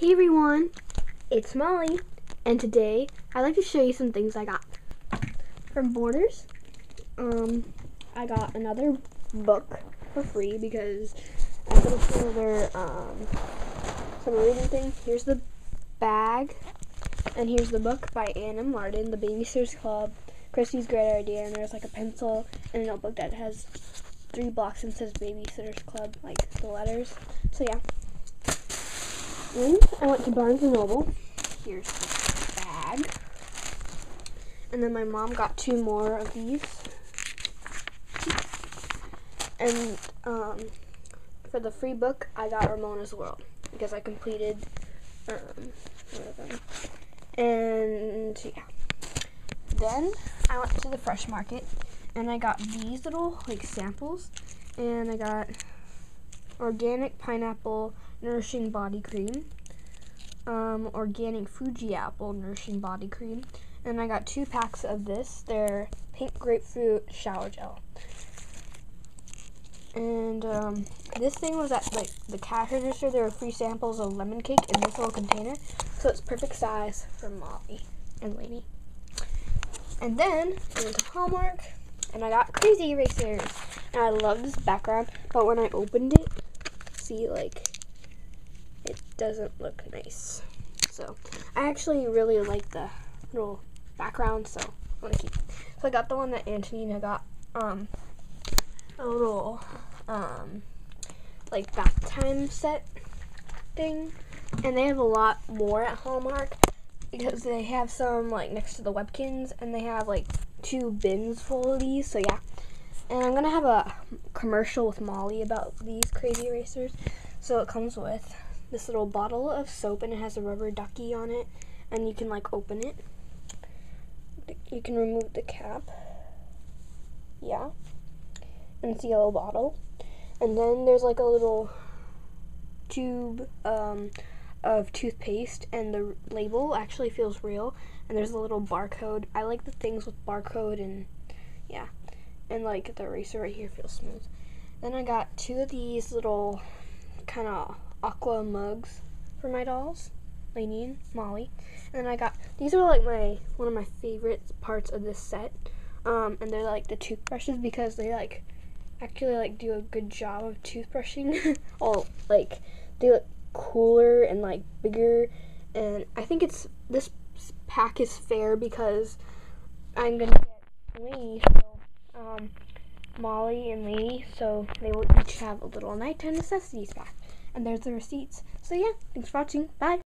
Hey everyone, it's Molly, and today I'd like to show you some things I got from Borders. Um, I got another book for free because I'm gonna show um some reading thing. Here's the bag, and here's the book by Anna Martin, The Babysitters Club. Kristy's great idea, and there's like a pencil and a notebook that has three blocks and says Babysitters Club, like the letters. So yeah. Then I went to Barnes and Noble. Here's the bag. And then my mom got two more of these. And um, for the free book, I got Ramona's World because I completed um. And yeah. Then I went to the fresh market and I got these little like samples and I got organic pineapple nourishing body cream, um, organic Fuji apple nourishing body cream, and I got two packs of this. They're pink grapefruit shower gel. And um, this thing was at like the cash register. There were free samples of lemon cake in this little container, so it's perfect size for Molly and Lainey. And then I went to Hallmark and I got crazy erasers. And I love this background, but when I opened it, see like doesn't look nice. So I actually really like the little background, so I'm gonna keep. So I got the one that Antonina got, um, a little, um, like bath time set thing, and they have a lot more at Hallmark because they have some like next to the Webkinz, and they have like two bins full of these. So yeah. And I'm gonna have a commercial with Molly about these crazy erasers. So it comes with this little bottle of soap and it has a rubber ducky on it and you can like open it. You can remove the cap. Yeah. And it's a yellow bottle. And then there's like a little tube um, of toothpaste and the label actually feels real and there's a little barcode. I like the things with barcode and yeah. And like the eraser right here feels smooth. Then I got two of these little kind of aqua mugs for my dolls, Lainey and Molly. And then I got these are like my one of my favorite parts of this set. Um, and they're like the toothbrushes because they like actually like do a good job of toothbrushing. oh, like they look cooler and like bigger. And I think it's this pack is fair because I'm gonna get Lainey, so um, Molly and Lainey, so they will each have a little nighttime necessities pack. And there's the receipts. So yeah, thanks for watching. Bye.